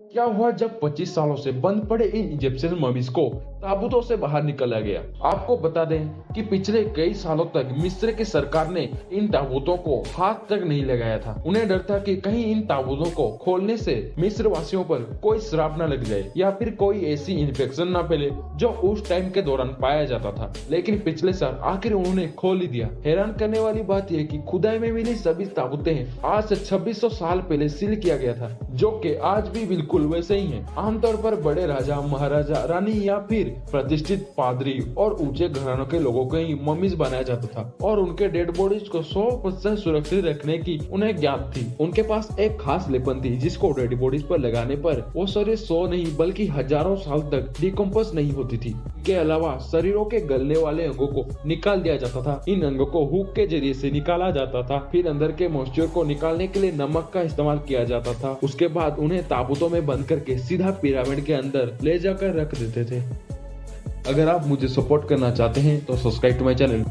क्या हुआ जब 25 सालों से बंद पड़े इन इजिप्शियन ममीज को? ताबूतों से बाहर निकाला गया। आपको बता दें कि पिछले कई सालों तक मिस्र की सरकार ने इन ताबूतों को हाथ तक नहीं लगाया था। उन्हें डर था कि कहीं इन ताबूतों को खोलने से मिस्र वासियों पर कोई श्राप न लग जाए या फिर कोई ऐसी इन्फेक्शन न फैले जो उस टाइम के दौरान पाया जाता था। लेकिन पिछले साल आखिर उन्होंने खोल ही दिया। हैरान करने वाली बात यह की खुदाई में मिली सभी ताबूतें आज से 2600 साल पहले सील किया गया था, जो की आज भी बिल्कुल वैसे ही हैं। आमतौर पर बड़े राजा, महाराजा, रानी या फिर प्रतिष्ठित पादरी और ऊँचे घरानों के लोगों को ही मम्मीज बनाया जाता था और उनके डेड बॉडीज को सौ प्रतिशत सुरक्षित रखने की उन्हें ज्ञात थी। उनके पास एक खास लेपन थी, जिसको डेड बॉडीज पर लगाने पर वो शरीर सौ नहीं, बल्कि हज़ारों साल तक डिकम्पोज नहीं होती थी। के अलावा शरीरों के गलने वाले अंगों को निकाल दिया जाता था। इन अंगों को हुक के ज़रिए से निकाला जाता था। फिर अंदर के मॉइस्चर को निकालने के लिए नमक का इस्तेमाल किया जाता था। उसके बाद उन्हें ताबूतों में बंद करके सीधा पिरामिड के अंदर ले जाकर रख देते थे। अगर आप मुझे सपोर्ट करना चाहते हैं तो सब्सक्राइब टू माई चैनल।